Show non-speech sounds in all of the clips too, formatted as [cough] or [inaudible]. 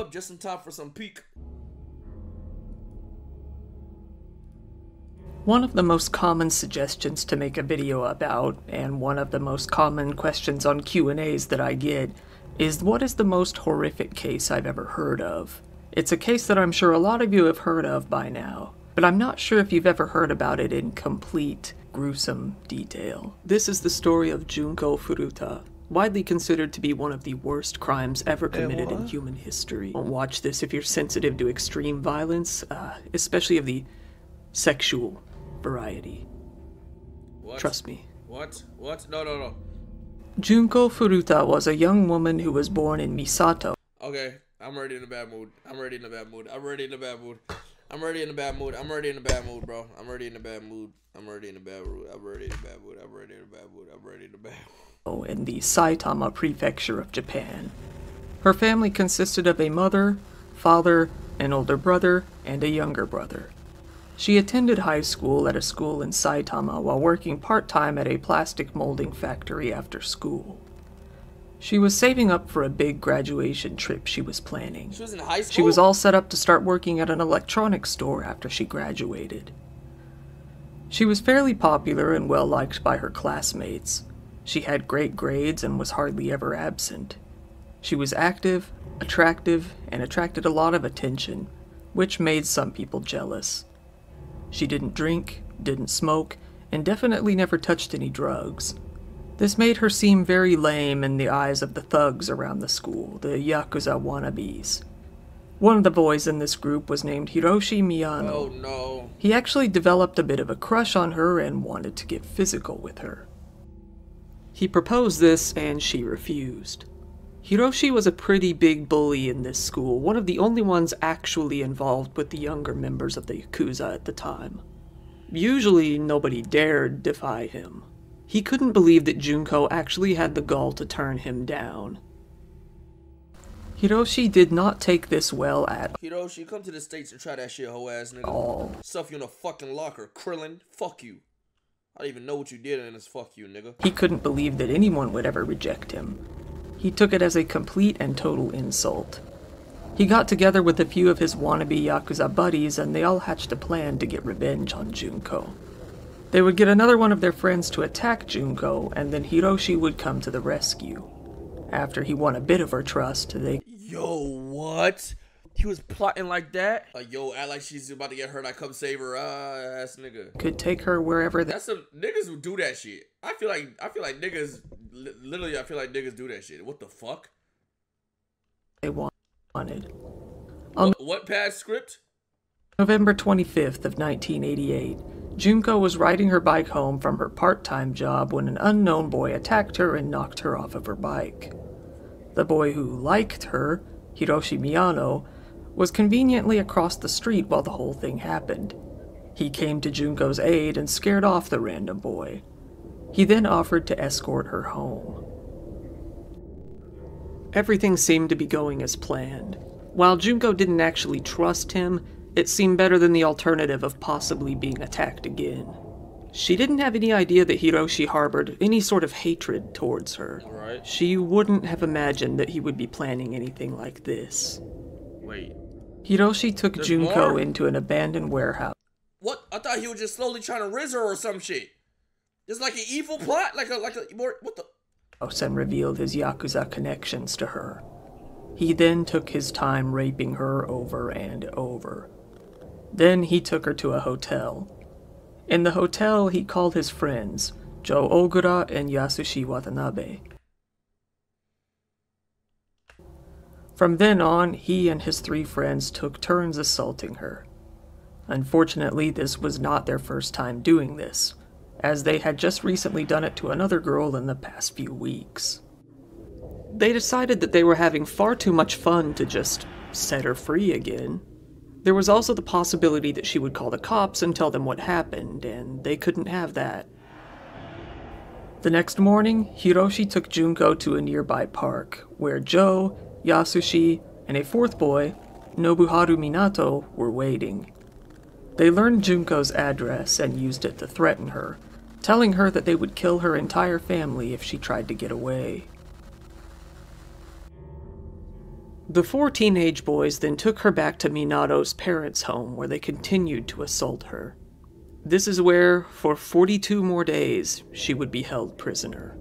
up just in time for some peak. One of the most common suggestions to make a video about, and one of the most common questions on Q&As that I get, is what is the most horrific case I've ever heard of? It's a case that I'm sure a lot of you have heard of by now, but I'm not sure if you've ever heard about it in complete, gruesome detail. This is the story of Junko Furuta, widely considered to be one of the worst crimes ever committed in human history. Don't watch this if you're sensitive to extreme violence, uh, especially of the sexual variety. What? Trust me. What? What? No, no, no. Junko Furuta was a young woman who was born in Misato. Okay, I'm already in a bad mood. I'm already in a bad mood. I'm already in a bad mood. I'm already in a bad mood. I'm already in a bad mood, bro. I'm already in a bad mood. I'm already in a bad mood. I'm already in a bad mood. I'm already in a bad mood. I'm already in a bad mood. In the Saitama prefecture of Japan. Her family consisted of a mother, father, an older brother, and a younger brother. She attended high school at a school in Saitama while working part time at a plastic molding factory after school. She was saving up for a big graduation trip she was planning. She was in high school. She was all set up to start working at an electronics store after she graduated. She was fairly popular and well liked by her classmates. She had great grades and was hardly ever absent. She was active, attractive, and attracted a lot of attention, which made some people jealous. She didn't drink, didn't smoke, and definitely never touched any drugs. This made her seem very lame in the eyes of the thugs around the school, the Yakuza wannabes. One of the boys in this group was named Hiroshi Miyano. Oh no. He actually developed a bit of a crush on her and wanted to get physical with her. He proposed this and she refused. Hiroshi was a pretty big bully in this school, one of the only ones actually involved with the younger members of the Yakuza at the time. Usually, nobody dared defy him. He couldn't believe that Junko actually had the gall to turn him down. Hiroshi did not take this well at all. Hiroshi, come to the States and try that shit, hoe ass nigga. all. Stuff you in a fucking locker. Krillin, fuck you. I don't even know what you did in this fuck you, nigga. He couldn't believe that anyone would ever reject him. He took it as a complete and total insult. He got together with a few of his wannabe Yakuza buddies and they all hatched a plan to get revenge on Junko. They would get another one of their friends to attack Junko, and then Hiroshi would come to the rescue. After he won a bit of her trust, they Yo, what? He was plotting like that? Like, yo, act like she's about to get hurt. I come save her. Ah, ass nigga. could take her wherever That's some niggas who do that shit. I feel like I feel like niggas. Literally, I feel like niggas do that shit. What the fuck? They wanted. On What, what past script? November 25th of 1988, Junko was riding her bike home from her part-time job when an unknown boy attacked her and knocked her off of her bike. The boy who liked her, Hiroshi Miyano, was conveniently across the street while the whole thing happened. He came to Junko's aid and scared off the random boy. He then offered to escort her home. Everything seemed to be going as planned. While Junko didn't actually trust him, it seemed better than the alternative of possibly being attacked again. She didn't have any idea that Hiroshi harbored any sort of hatred towards her. Alright. She wouldn't have imagined that he would be planning anything like this. Wait. Hiroshi took There's Junko more? into an abandoned warehouse. What? I thought he was just slowly trying to riz her or some shit. Just like an evil plot, like a like a more. What the? house and revealed his Yakuza connections to her. He then took his time raping her over and over. Then he took her to a hotel. In the hotel, he called his friends, Joe Ogura and Yasushi Watanabe. From then on, he and his three friends took turns assaulting her. Unfortunately, this was not their first time doing this, as they had just recently done it to another girl in the past few weeks. They decided that they were having far too much fun to just set her free again. There was also the possibility that she would call the cops and tell them what happened, and they couldn't have that. The next morning, Hiroshi took Junko to a nearby park, where Joe, Yasushi, and a fourth boy, Nobuharu Minato, were waiting. They learned Junko's address and used it to threaten her, telling her that they would kill her entire family if she tried to get away. The four teenage boys then took her back to Minato's parents' home where they continued to assault her. This is where, for 42 more days, she would be held prisoner.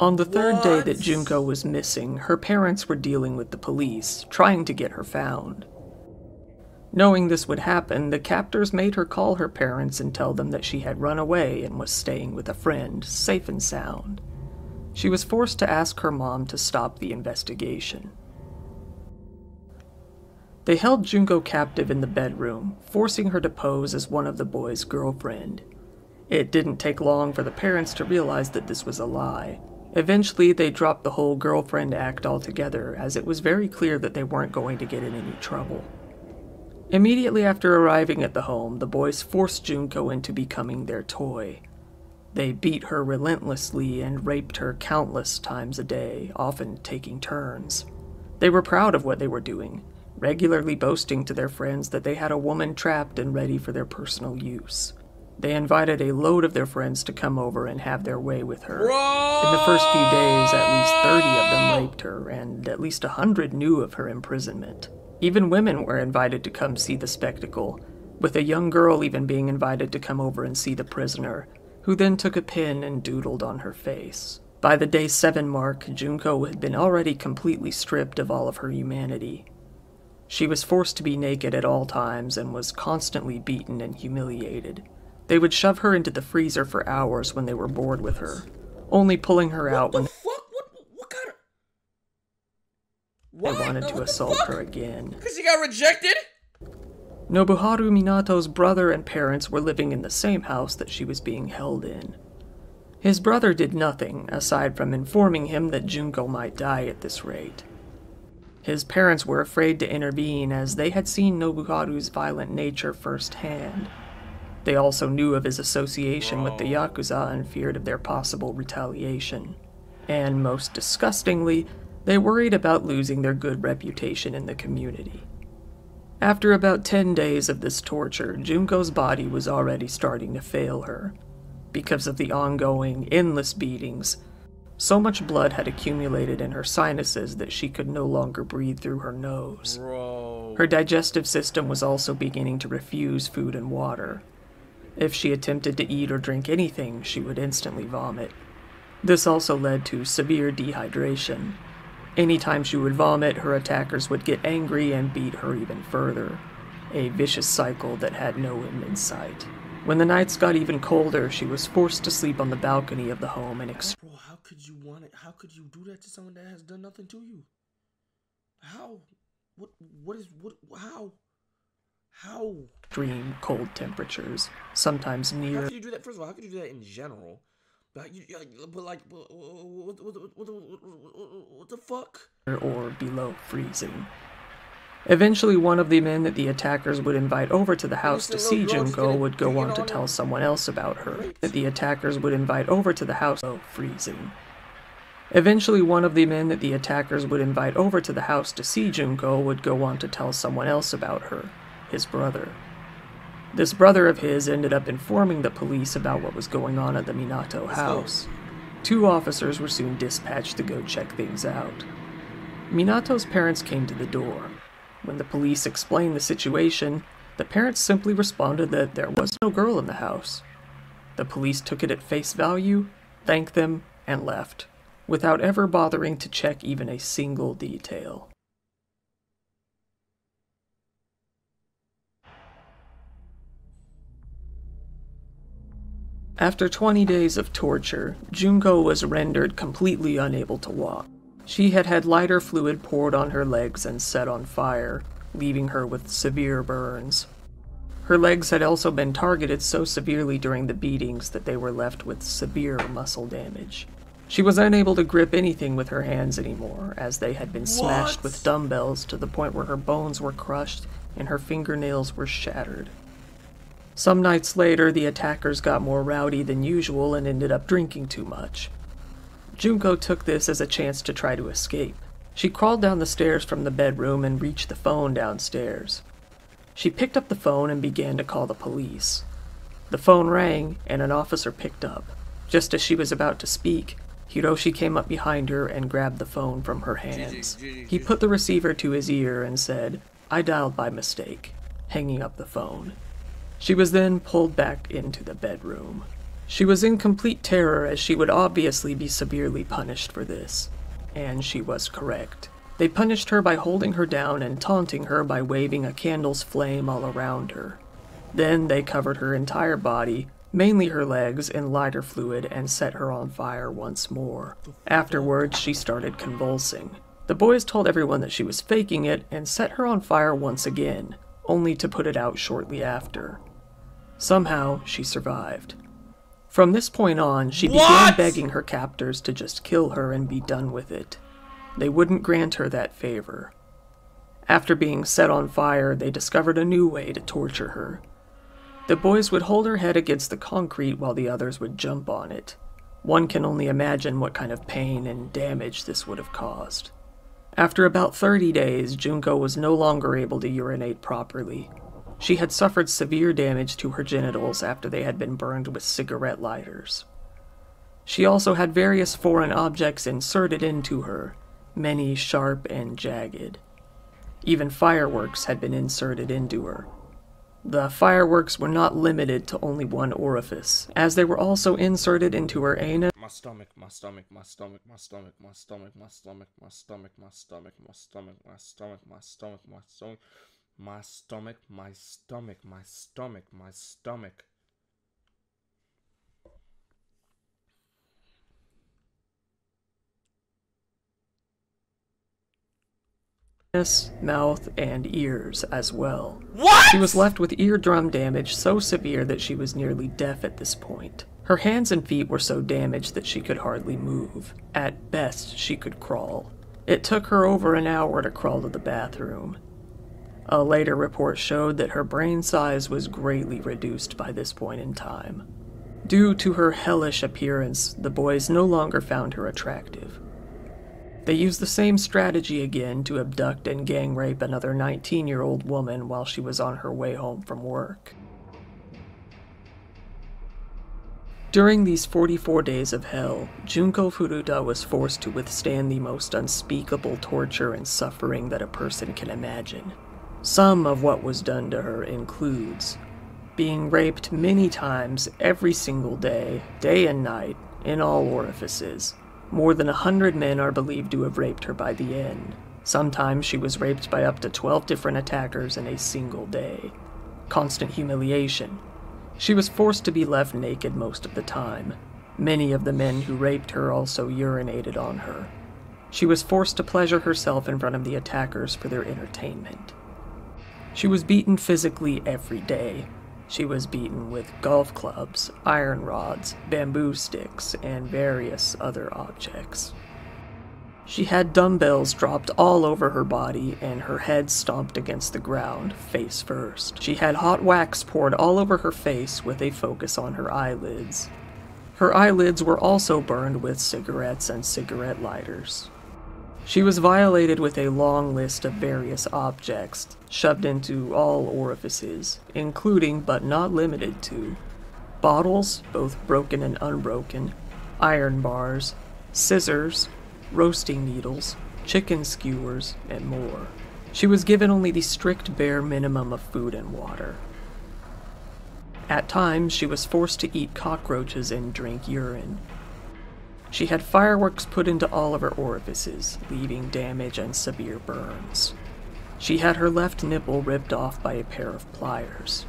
On the third what? day that Junko was missing, her parents were dealing with the police, trying to get her found. Knowing this would happen, the captors made her call her parents and tell them that she had run away and was staying with a friend, safe and sound. She was forced to ask her mom to stop the investigation. They held Junko captive in the bedroom, forcing her to pose as one of the boys' girlfriend. It didn't take long for the parents to realize that this was a lie. Eventually, they dropped the whole girlfriend act altogether, as it was very clear that they weren't going to get in any trouble. Immediately after arriving at the home, the boys forced Junko into becoming their toy. They beat her relentlessly and raped her countless times a day, often taking turns. They were proud of what they were doing, regularly boasting to their friends that they had a woman trapped and ready for their personal use. They invited a load of their friends to come over and have their way with her. In the first few days, at least 30 of them raped her, and at least a 100 knew of her imprisonment. Even women were invited to come see the spectacle, with a young girl even being invited to come over and see the prisoner, who then took a pin and doodled on her face. By the day 7 mark, Junko had been already completely stripped of all of her humanity. She was forced to be naked at all times and was constantly beaten and humiliated. They would shove her into the freezer for hours when they were bored with her, only pulling her out when fuck? What, what kind of... What? they wanted to assault her again. Because she got rejected? Nobuharu Minato's brother and parents were living in the same house that she was being held in. His brother did nothing aside from informing him that Junko might die at this rate. His parents were afraid to intervene as they had seen Nobuharu's violent nature firsthand. They also knew of his association with the Yakuza and feared of their possible retaliation. And most disgustingly, they worried about losing their good reputation in the community. After about 10 days of this torture, Junko's body was already starting to fail her. Because of the ongoing, endless beatings, so much blood had accumulated in her sinuses that she could no longer breathe through her nose. Bro. Her digestive system was also beginning to refuse food and water. If she attempted to eat or drink anything, she would instantly vomit. This also led to severe dehydration. Anytime she would vomit, her attackers would get angry and beat her even further. A vicious cycle that had no end in sight. When the nights got even colder, she was forced to sleep on the balcony of the home and ex- Bro, how could you want it? How could you do that to someone that has done nothing to you? How? What? What is? What? How? How? Extreme cold temperatures, sometimes near. How could you do that? First of all, how could you do that in general? But, you, but like, uh, what, what, what, what the fuck? Or below freezing. Eventually, one of the men that the attackers would invite over to the house to see Junko would go on to tell someone else about her. That the attackers would invite over to the house, oh, freezing. Eventually, one of the men that the attackers would invite over to the house to see Junko would go on to tell someone else about her, his brother. This brother of his ended up informing the police about what was going on at the Minato house. Two officers were soon dispatched to go check things out. Minato's parents came to the door. When the police explained the situation, the parents simply responded that there was no girl in the house. The police took it at face value, thanked them, and left, without ever bothering to check even a single detail. After 20 days of torture, Junko was rendered completely unable to walk. She had had lighter fluid poured on her legs and set on fire, leaving her with severe burns. Her legs had also been targeted so severely during the beatings that they were left with severe muscle damage. She was unable to grip anything with her hands anymore, as they had been smashed with dumbbells to the point where her bones were crushed and her fingernails were shattered. Some nights later, the attackers got more rowdy than usual and ended up drinking too much. Junko took this as a chance to try to escape. She crawled down the stairs from the bedroom and reached the phone downstairs. She picked up the phone and began to call the police. The phone rang, and an officer picked up. Just as she was about to speak, Hiroshi came up behind her and grabbed the phone from her hands. He put the receiver to his ear and said, I dialed by mistake, hanging up the phone. She was then pulled back into the bedroom. She was in complete terror as she would obviously be severely punished for this. And she was correct. They punished her by holding her down and taunting her by waving a candle's flame all around her. Then they covered her entire body, mainly her legs, in lighter fluid and set her on fire once more. Afterwards, she started convulsing. The boys told everyone that she was faking it and set her on fire once again, only to put it out shortly after. Somehow, she survived. From this point on, she began What? begging her captors to just kill her and be done with it. They wouldn't grant her that favor. After being set on fire, they discovered a new way to torture her. The boys would hold her head against the concrete while the others would jump on it. One can only imagine what kind of pain and damage this would have caused. After about 30 days, Junko was no longer able to urinate properly. She had suffered severe damage to her genitals after they had been burned with cigarette lighters. She also had various foreign objects inserted into her, many sharp and jagged. Even fireworks had been inserted into her. The fireworks were not limited to only one orifice, as they were also inserted into her anus My stomach, my stomach, my stomach, my stomach, my stomach, my stomach, my stomach, my stomach, my stomach, my stomach, my stomach, my stomach, my stomach, my stomach, my stomach. My stomach. mouth, and ears as well. What? She was left with eardrum damage so severe that she was nearly deaf at this point. Her hands and feet were so damaged that she could hardly move. At best, she could crawl. It took her over an hour to crawl to the bathroom. A later report showed that her brain size was greatly reduced by this point in time. Due to her hellish appearance, the boys no longer found her attractive. They used the same strategy again to abduct and gang rape another 19 year old woman while she was on her way home from work. During these 44 days of hell, Junko Furuta was forced to withstand the most unspeakable torture and suffering that a person can imagine. Some of what was done to her includes being raped many times every single day, day and night, in all orifices. More than a hundred men are believed to have raped her by the end. Sometimes she was raped by up to 12 different attackers in a single day. Constant humiliation. She was forced to be left naked most of the time. Many of the men who raped her also urinated on her. She was forced to pleasure herself in front of the attackers for their entertainment. She was beaten physically every day. She was beaten with golf clubs, iron rods, bamboo sticks, and various other objects. She had dumbbells dropped all over her body and her head stomped against the ground, face first. She had hot wax poured all over her face with a focus on her eyelids. Her eyelids were also burned with cigarettes and cigarette lighters. She was violated with a long list of various objects shoved into all orifices, including but not limited to bottles, both broken and unbroken, iron bars, scissors, roasting needles, chicken skewers, and more. She was given only the strict bare minimum of food and water. At times, she was forced to eat cockroaches and drink urine. She had fireworks put into all of her orifices, leaving damage and severe burns. She had her left nipple ripped off by a pair of pliers.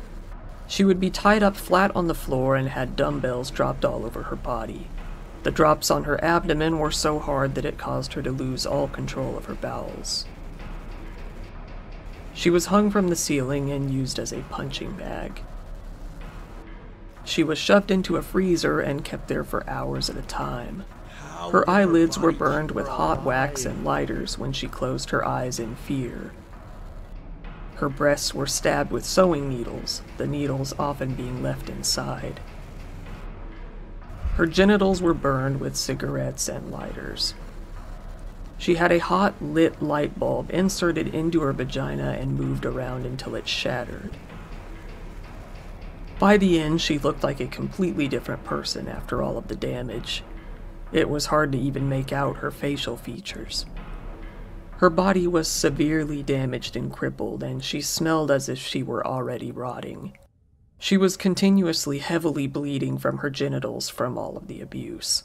She would be tied up flat on the floor and had dumbbells dropped all over her body. The drops on her abdomen were so hard that it caused her to lose all control of her bowels. She was hung from the ceiling and used as a punching bag. She was shoved into a freezer and kept there for hours at a time. Her eyelids were burned with hot wax and lighters when she closed her eyes in fear. Her breasts were stabbed with sewing needles, the needles often being left inside. Her genitals were burned with cigarettes and lighters. She had a hot, lit light bulb inserted into her vagina and moved around until it shattered. By the end, she looked like a completely different person after all of the damage. It was hard to even make out her facial features. Her body was severely damaged and crippled, and she smelled as if she were already rotting. She was continuously heavily bleeding from her genitals from all of the abuse.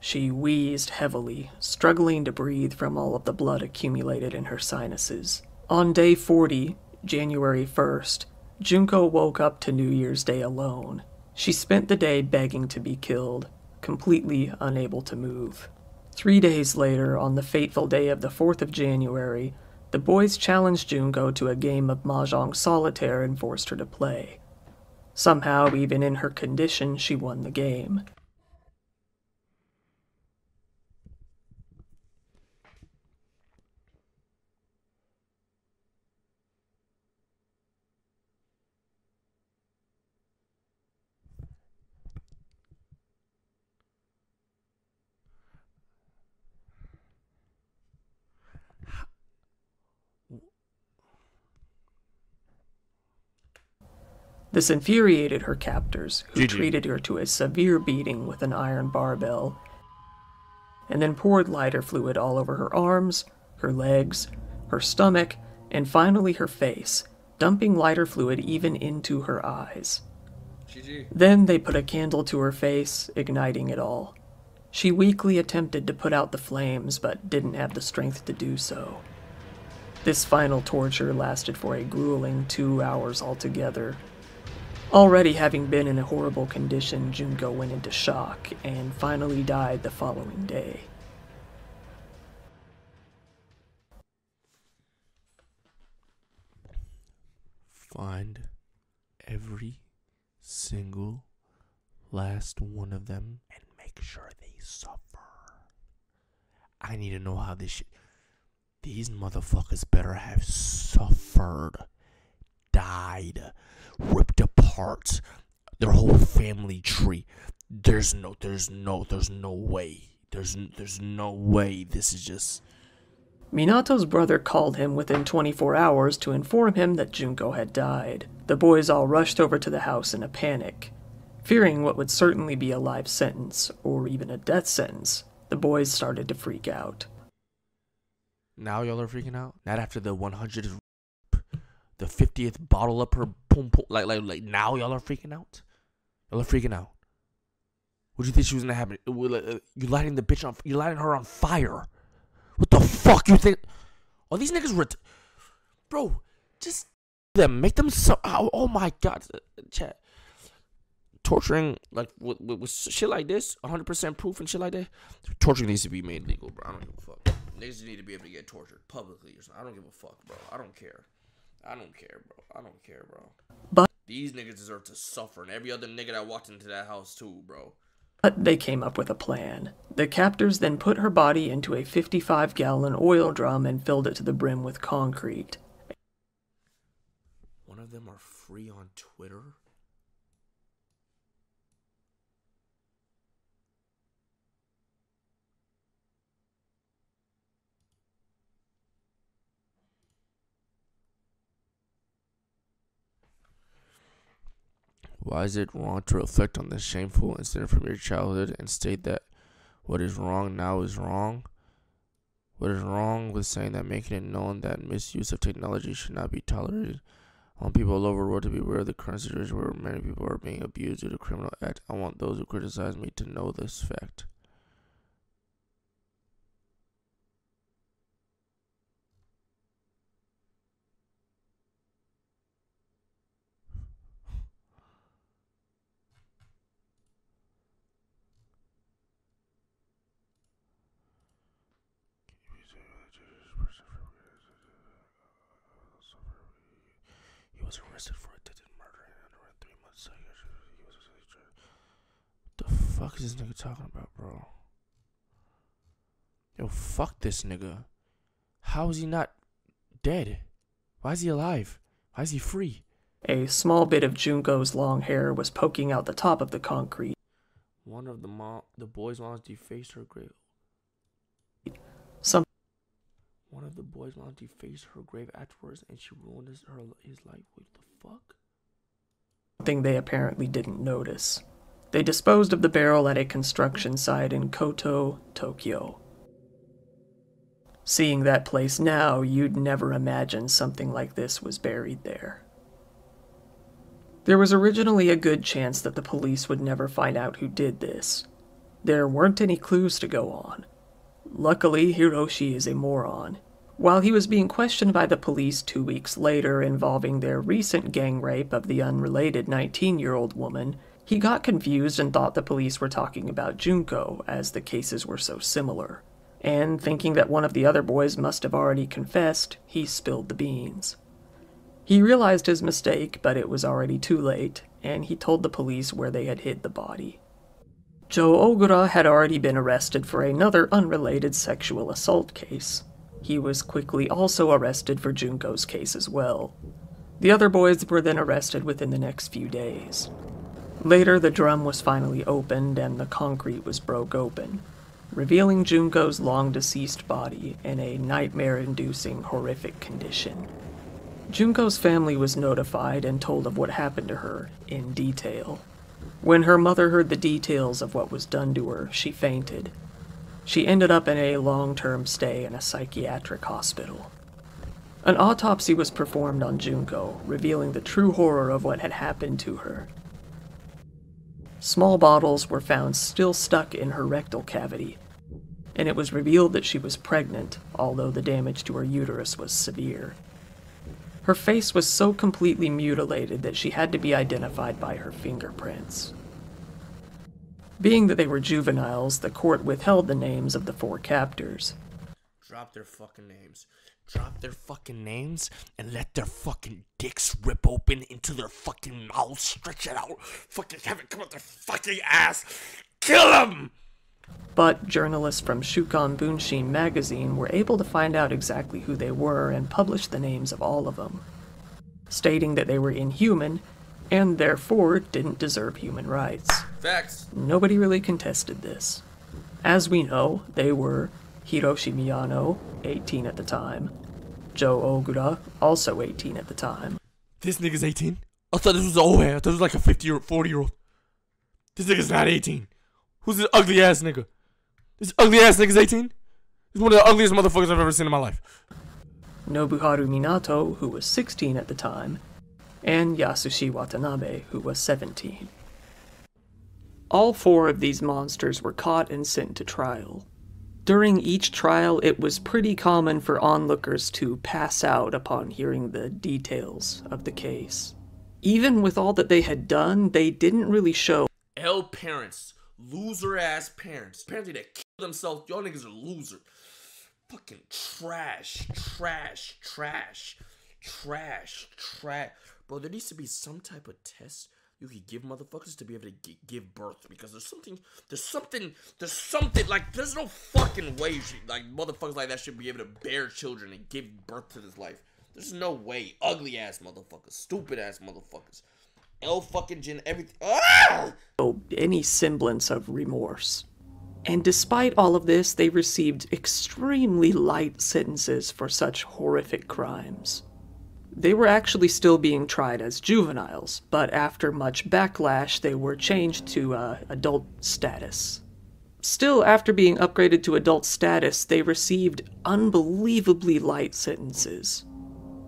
She wheezed heavily, struggling to breathe from all of the blood accumulated in her sinuses. On day 40, January 1st, Junko woke up to New Year's Day alone. She spent the day begging to be killed, completely unable to move. Three days later, on the fateful day of the 4th of January, the boys challenged Junko to a game of Mahjong solitaire and forced her to play. Somehow, even in her condition, she won the game. This infuriated her captors, who GG. treated her to a severe beating with an iron barbell, and then poured lighter fluid all over her arms, her legs, her stomach, and finally her face, dumping lighter fluid even into her eyes. GG. Then they put a candle to her face, igniting it all. She weakly attempted to put out the flames, but didn't have the strength to do so. This final torture lasted for a grueling two hours altogether. Already having been in a horrible condition, Junko went into shock and finally died the following day. Find every single last one of them and make sure they suffer. I need to know how this shit. These motherfuckers better have suffered, died, ripped their whole family tree. There's no, there's no, there's no way. There's, there's no way. This is just. Minato's brother called him within 24 hours to inform him that Junko had died. The boys all rushed over to the house in a panic. Fearing what would certainly be a life sentence, or even a death sentence, the boys started to freak out. Now y'all are freaking out. Not after the 100th, the 50th bottle up her boom, boom. Like, like, like. Now y'all are freaking out. Y'all are freaking out. What do you think she was gonna happen? Uh, You lighting the bitch on? You lighting her on fire? What the fuck you think? All these niggas ret- bro. Just them, make them so. Oh, oh my god, Uh, chat. Torturing like with, with, with shit like this, 100% proof and shit like that. Torture needs to be made legal, bro. I don't give a fuck. Niggas need to be able to get tortured publicly or something. I don't give a fuck, bro. I don't care. I don't care, bro. I don't care, bro. But These niggas deserve to suffer, and every other nigga that walked into that house too, bro. But they came up with a plan. The captors then put her body into a 55 gallon oil drum and filled it to the brim with concrete. One of them are free on Twitter. Why is it wrong to reflect on this shameful incident from your childhood and state that what is wrong now is wrong? What is wrong with saying that making it known that misuse of technology should not be tolerated? I want people all over the world to be aware of the current situation where many people are being abused due to criminal act. I want those who criticize me to know this fact. He was arrested for attempted murder and around three months later, he was The fuck is this nigga talking about, bro? Yo, fuck this nigga. How is he not dead? Why is he alive? Why is he free? A small bit of Junko's long hair was poking out the top of the concrete. One of the mom, the boy's moms defaced her grave. Some One of the boy's moms defaced her grave afterwards, and she ruined his, her his life. What the fuck? thing they apparently didn't notice. They disposed of the barrel at a construction site in Koto, Tokyo. Seeing that place now, you'd never imagine something like this was buried there. There was originally a good chance that the police would never find out who did this. There weren't any clues to go on. Luckily, Hiroshi is a moron. While he was being questioned by the police two weeks later involving their recent gang rape of the unrelated 19 year old woman, he got confused and thought the police were talking about Junko, as the cases were so similar. And thinking that one of the other boys must have already confessed, he spilled the beans. He realized his mistake, but it was already too late, and he told the police where they had hid the body. Joe Ogura had already been arrested for another unrelated sexual assault case. He was quickly also arrested for Junko's case as well. The other boys were then arrested within the next few days. Later, the drum was finally opened and the concrete was broke open, revealing Junko's long deceased body in a nightmare inducing horrific condition. Junko's family was notified and told of what happened to her in detail. When her mother heard the details of what was done to her, she fainted. She ended up in a long term stay in a psychiatric hospital. An autopsy was performed on Junko, revealing the true horror of what had happened to her. Small bottles were found still stuck in her rectal cavity, and it was revealed that she was pregnant, although the damage to her uterus was severe. Her face was so completely mutilated that she had to be identified by her fingerprints. Being that they were juveniles, the court withheld the names of the four captors. Drop their fucking names. Drop their fucking names and let their fucking dicks rip open into their fucking mouths. Stretch it out. Fucking have it come out their fucking ass. Kill them! But journalists from Shukan Bunshun magazine were able to find out exactly who they were and publish the names of all of them, stating that they were inhuman and therefore didn't deserve human rights. Facts. Nobody really contested this. As we know, they were Hiroshi Miyano, 18 at the time, Joe Ogura, also 18 at the time. This nigga's 18? I thought this was old man. I thought it was like a 50 or 40 year old. This nigga's not 18. Who's this ugly ass nigga? This ugly ass nigga's 18? He's one of the ugliest motherfuckers I've ever seen in my life. Nobuharu Minato, who was 16 at the time, and Yasushi Watanabe, who was 17. All four of these monsters were caught and sent to trial. During each trial, it was pretty common for onlookers to pass out upon hearing the details of the case. Even with all that they had done, they didn't really show. L parents loser ass parents. Apparently they kill themselves. Y'all niggas are loser. Fucking trash, trash, trash, trash, trash. Bro, there needs to be some type of test you could give motherfuckers to be able to give birth because there's something, there's something, there's something like there's no fucking way like motherfuckers like that should be able to bear children and give birth to this life. There's no way. Ugly ass motherfuckers, stupid ass motherfuckers. L fucking Jin, everything. Ah! any semblance of remorse. And despite all of this, they received extremely light sentences for such horrific crimes. They were actually still being tried as juveniles, but after much backlash, they were changed to uh, adult status. Still, after being upgraded to adult status, they received unbelievably light sentences.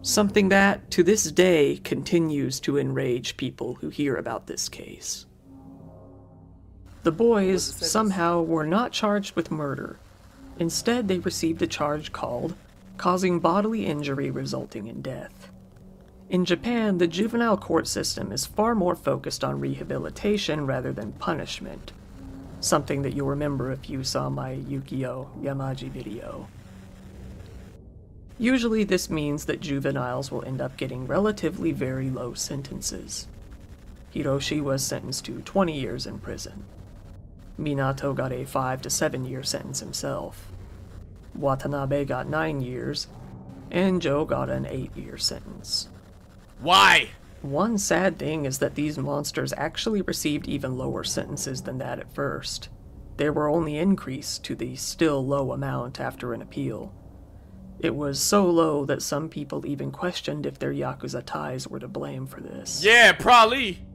Something that, to this day, continues to enrage people who hear about this case. The boys somehow were not charged with murder. Instead, they received a charge called causing bodily injury resulting in death. In Japan, the juvenile court system is far more focused on rehabilitation rather than punishment, something that you'll remember if you saw my Yukio Yamaji video. Usually, this means that juveniles will end up getting relatively very low sentences. Hiroshi was sentenced to 20 years in prison. Minato got a 5 to 7 year sentence himself. Watanabe got 9 years, and Joe got an 8 year sentence. Why? One sad thing is that these monsters actually received even lower sentences than that at first. They were only increased to the still low amount after an appeal. It was so low that some people even questioned if their Yakuza ties were to blame for this. Yeah, probably.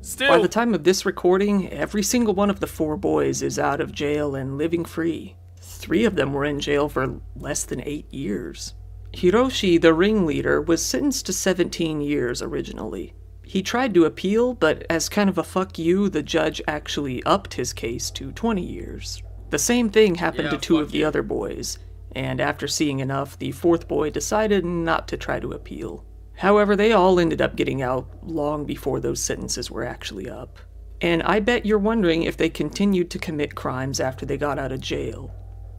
Still. By the time of this recording, every single one of the four boys is out of jail and living free. Three of them were in jail for less than eight years. Hiroshi, the ringleader, was sentenced to 17 years originally. He tried to appeal, but as kind of a fuck you, the judge actually upped his case to 20 years. The same thing happened Yeah, to two of the you. other boys, and after seeing enough, the fourth boy decided not to try to appeal. However, they all ended up getting out long before those sentences were actually up. And I bet you're wondering if they continued to commit crimes after they got out of jail.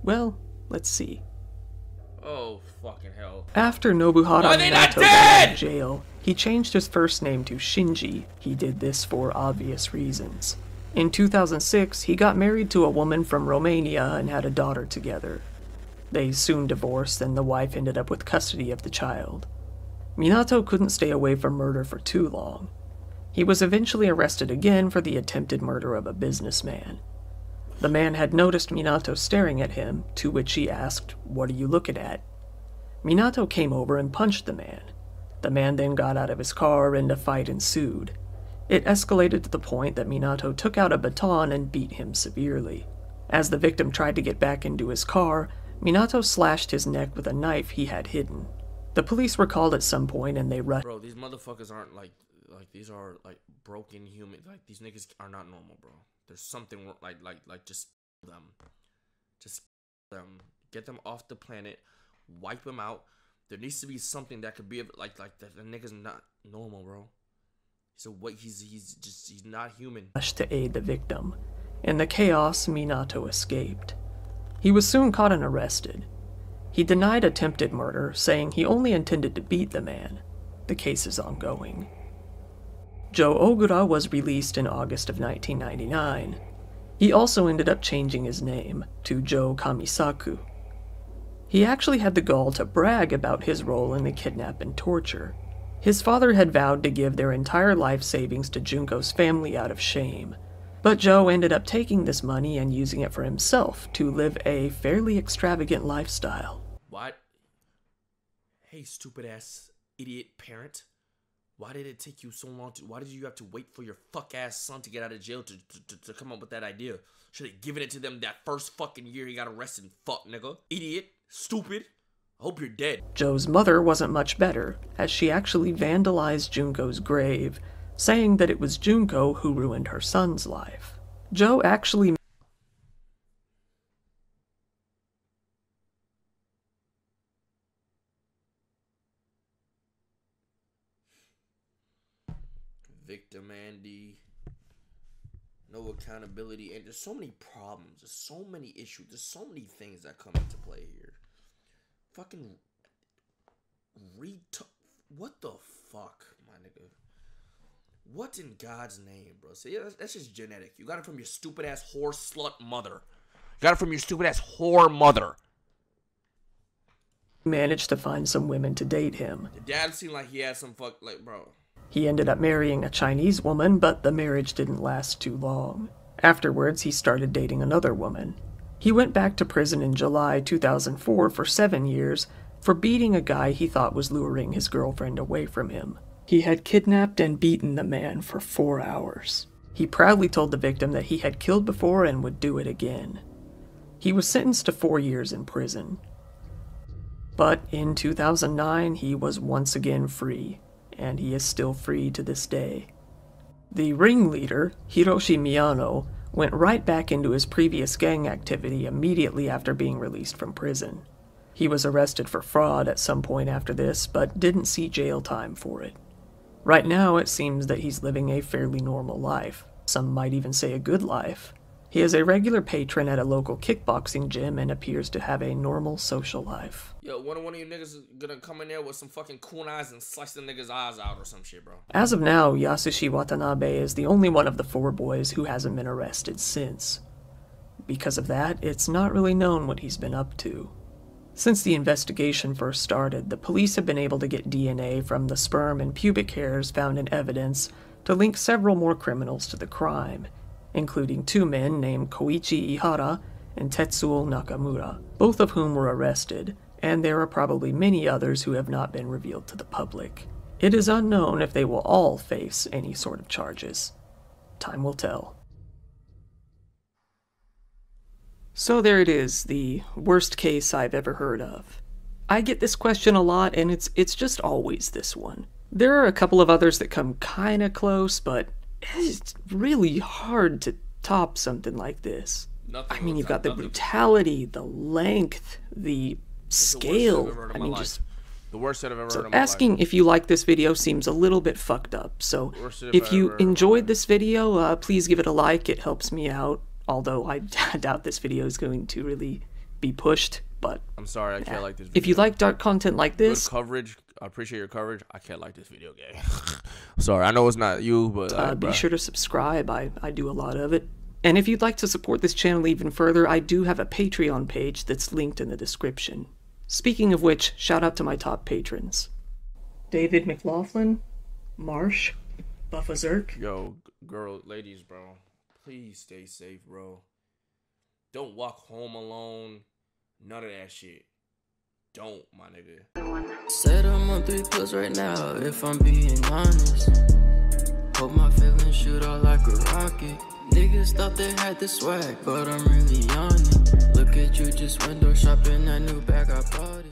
Well, let's see. Oh fucking hell. After Nobuharu Why are they not Minato got out of jail, he changed his first name to Shinji. He did this for obvious reasons. In 2006, he got married to a woman from Romania and had a daughter together. They soon divorced, and the wife ended up with custody of the child. Minato couldn't stay away from murder for too long. He was eventually arrested again for the attempted murder of a businessman. The man had noticed Minato staring at him, to which he asked, What are you looking at? Minato came over and punched the man. The man then got out of his car and a fight ensued. It escalated to the point that Minato took out a baton and beat him severely. As the victim tried to get back into his car, Minato slashed his neck with a knife he had hidden. The police were called at some point and they rushed. Bro, these motherfuckers aren't like like these are like broken human. Like these niggas are not normal, bro. There's something like like like just them, just them, get them off the planet, wipe them out. There needs to be something that could be like like that. The nigga's not normal, bro. So what? He's he's just he's not human. to aid the victim. In the chaos, Minato escaped. He was soon caught and arrested. He denied attempted murder, saying he only intended to beat the man. The case is ongoing. Joe Ogura was released in August of 1999. He also ended up changing his name to Joe Kamisaku. He actually had the gall to brag about his role in the kidnap and torture. His father had vowed to give their entire life savings to Junko's family out of shame, but Joe ended up taking this money and using it for himself to live a fairly extravagant lifestyle. What? Hey, stupid ass idiot parent. Why did it take you so long to? Why did you have to wait for your fuck ass son to get out of jail to, to, to, to come up with that idea? Should have given it to them that first fucking year he got arrested. And Fuck nigga, idiot, stupid. I hope you're dead. Joe's mother wasn't much better, as she actually vandalized Junko's grave, saying that it was Junko who ruined her son's life. Joe actually Victim Andy. No accountability, and there's so many problems. There's so many issues. There's so many things that come into play here. Fucking read. What the fuck, my nigga? What in God's name, bro? See, that's, that's just genetic. You got it from your stupid ass whore slut mother. You got it from your stupid ass whore mother. managed to find some women to date him. The dad seemed like he had some fuck, like, bro. He ended up marrying a Chinese woman, but the marriage didn't last too long. Afterwards, he started dating another woman. He went back to prison in July 2004 for seven years for beating a guy he thought was luring his girlfriend away from him. He had kidnapped and beaten the man for four hours. He proudly told the victim that he had killed before and would do it again. He was sentenced to four years in prison. But in 2009, he was once again free, and he is still free to this day. The ringleader, Hiroshi Miyano, went right back into his previous gang activity immediately after being released from prison. He was arrested for fraud at some point after this, but didn't see jail time for it. Right now, it seems that he's living a fairly normal life. Some might even say a good life. He is a regular patron at a local kickboxing gym and appears to have a normal social life. Yo, one of one of you niggas is gonna come in there with some fucking kunais and slice the nigga's eyes out or some shit, bro. As of now, Yasushi Watanabe is the only one of the four boys who hasn't been arrested since. Because of that, it's not really known what he's been up to. Since the investigation first started, the police have been able to get DNA from the sperm and pubic hairs found in evidence to link several more criminals to the crime, including two men named Koichi Ihara and Tetsuo Nakamura, both of whom were arrested, and there are probably many others who have not been revealed to the public. It is unknown if they will all face any sort of charges. time will tell. So there it is, the worst case I've ever heard of. I get this question a lot, and it's it's just always this one. There are a couple of others that come kinda close, but it's really hard to top something like this. Nothing I mean, you've got the nothing. brutality, the length, the It's the scale. I've ever heard in I mean, life. just the worst that I've ever so heard my asking life. if you like this video seems a little bit fucked up. So if you ever heard in my enjoyed this video, uh, please give it a like. It helps me out. Although [laughs] I doubt this video is going to really be pushed. But I'm sorry, I can't like this. if you like dark content like this, good coverage, I appreciate your coverage. I can't like this video game. [laughs] sorry, I know it's not you, but uh, like, be sure to subscribe. I, I do a lot of it. And if you'd like to support this channel even further, I do have a Patreon page that's linked in the description. Speaking of which, shout out to my top patrons David McLaughlin, Marsh, Buffa Zerk, Yo, girl, ladies, bro, please stay safe, bro. Don't walk home alone. None of that shit. Don't, my nigga. Said I'm on three pills right now, if I'm being honest. Hope my feelings shoot out like a rocket. Niggas thought they had the swag, but I'm really on it. Look at you just window shopping that new bag I bought.